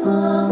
song.